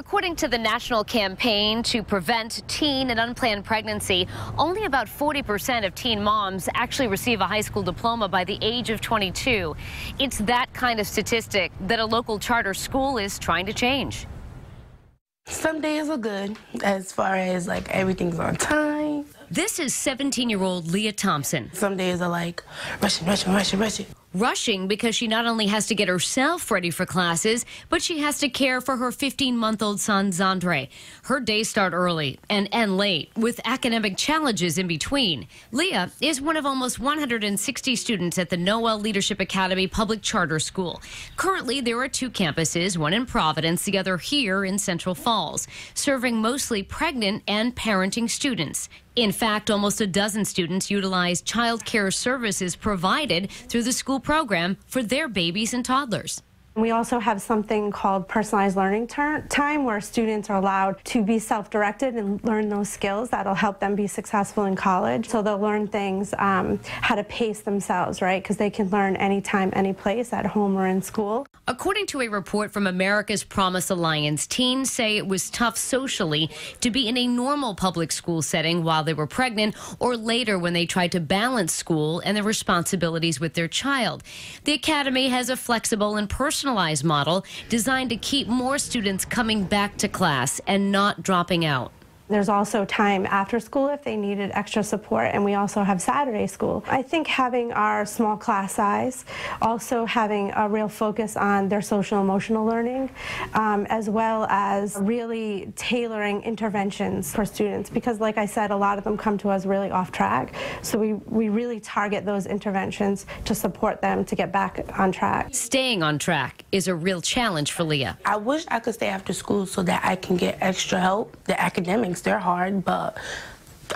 According to the national campaign to prevent teen and unplanned pregnancy, only about 40% of teen moms actually receive a high school diploma by the age of 22. It's that kind of statistic that a local charter school is trying to change. Some days are good as far as like everything's on time. This is 17 year old Leah Thompson. Some days are like rushing, rushing, rushing, rushing. Rushing because she not only has to get herself ready for classes, but she has to care for her 15 month old son, Zandre. Her days start early and end late with academic challenges in between. Leah is one of almost 160 students at the Nowell Leadership Academy Public Charter School. Currently, there are two campuses, one in Providence, the other here in Central Falls, serving mostly pregnant and parenting students. In fact, almost a dozen students utilize child care services provided through the school program for their babies and toddlers. We also have something called personalized learning time where students are allowed to be self-directed and learn those skills that'll help them be successful in college. So they'll learn things, um, how to pace themselves, right? Because they can learn anytime, any place, at home or in school. According to a report from America's Promise Alliance, teens say it was tough socially to be in a normal public school setting while they were pregnant or later when they tried to balance school and their responsibilities with their child. The Academy has a flexible and personal model designed to keep more students coming back to class and not dropping out. There's also time after school if they needed extra support, and we also have Saturday school. I think having our small class size, also having a real focus on their social emotional learning, um, as well as really tailoring interventions for students, because like I said, a lot of them come to us really off track. So we, we really target those interventions to support them to get back on track. Staying on track is a real challenge for Leah. I wish I could stay after school so that I can get extra help. The academics they're hard, but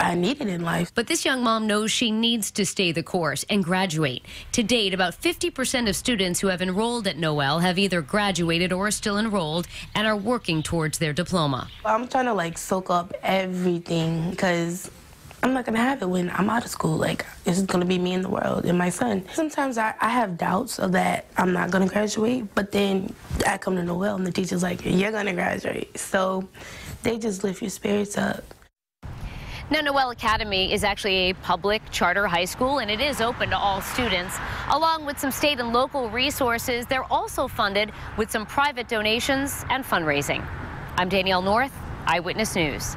I need it in life. But this young mom knows she needs to stay the course and graduate. To date, about 50% of students who have enrolled at Nowell have either graduated or are still enrolled and are working towards their diploma. I'm trying to like soak up everything because I'm not gonna have it when I'm out of school. Like, it's gonna be me and the world and my son. Sometimes I, I have doubts of that I'm not gonna graduate, but then I come to Nowell and the teacher's like, you're gonna graduate. So they just lift your spirits up. Now, Nowell Academy is actually a public charter high school, and it is open to all students. Along with some state and local resources, they're also funded with some private donations and fundraising. I'm Danielle North, Eyewitness News.